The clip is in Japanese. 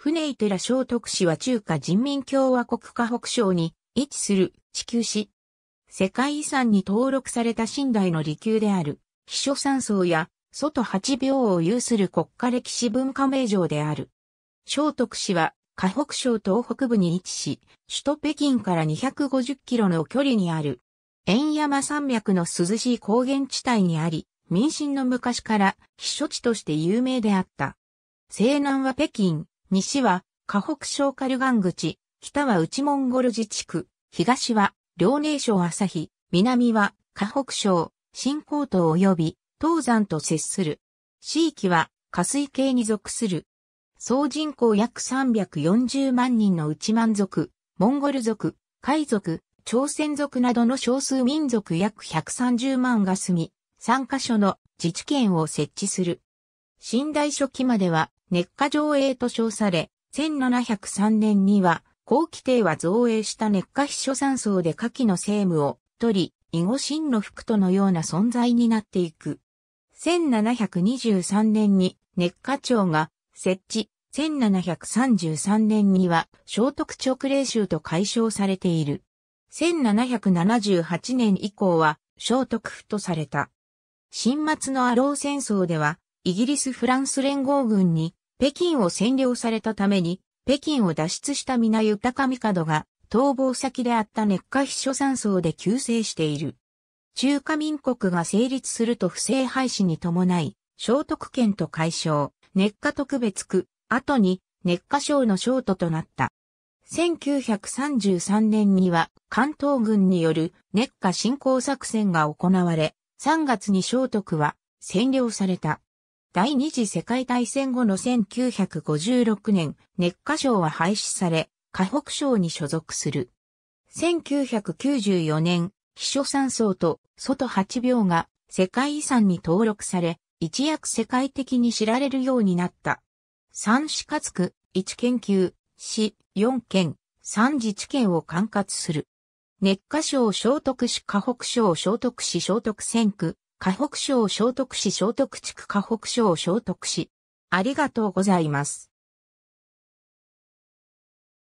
船井寺聖徳市は中華人民共和国河北省に位置する地球市。世界遺産に登録された寝台の離宮である、秘書山荘や外八秒を有する国家歴史文化名城である。聖徳市は河北省東北部に位置し、首都北京から250キロの距離にある。円山山脈の涼しい高原地帯にあり、民進の昔から避暑地として有名であった。西南は北京、西は河北省カルガン口、北は内モンゴル自治区、東は遼寧省旭、南は河北省、新高島及び東山と接する。地域は下水系に属する。総人口約340万人の内満族、モンゴル族、海族、朝鮮族などの少数民族約130万が住み、3カ所の自治権を設置する。寝台初期までは熱火上映と称され、1703年には後期帝は造営した熱火秘書山荘で下記の政務を取り、囲碁真の福とのような存在になっていく。1723年に熱火町が設置、1733年には聖徳直令州と解消されている。1778年以降は聖徳府とされた。新末のアロー戦争では、イギリス・フランス連合軍に北京を占領されたために、北京を脱出した皆豊帝が逃亡先であった熱火秘書山荘で救世している。中華民国が成立すると不正廃止に伴い、聖徳県と解消、熱火特別区、後に熱火省の省都となった。1933年には関東軍による熱火侵攻作戦が行われ、3月に聖徳は占領された。第二次世界大戦後の1956年、熱火省は廃止され、河北省に所属する。1994年、秘書山荘と外八秒が世界遺産に登録され、一躍世界的に知られるようになった。三市活区、一研究、市、四県、三自治県を管轄する。熱火省聖徳市河北省聖徳市聖徳選区、河北省聖徳市聖徳地区河北省聖徳市。ありがとうございます。